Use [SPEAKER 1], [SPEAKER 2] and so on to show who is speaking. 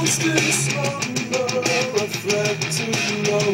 [SPEAKER 1] monsters slumber, a threat to love.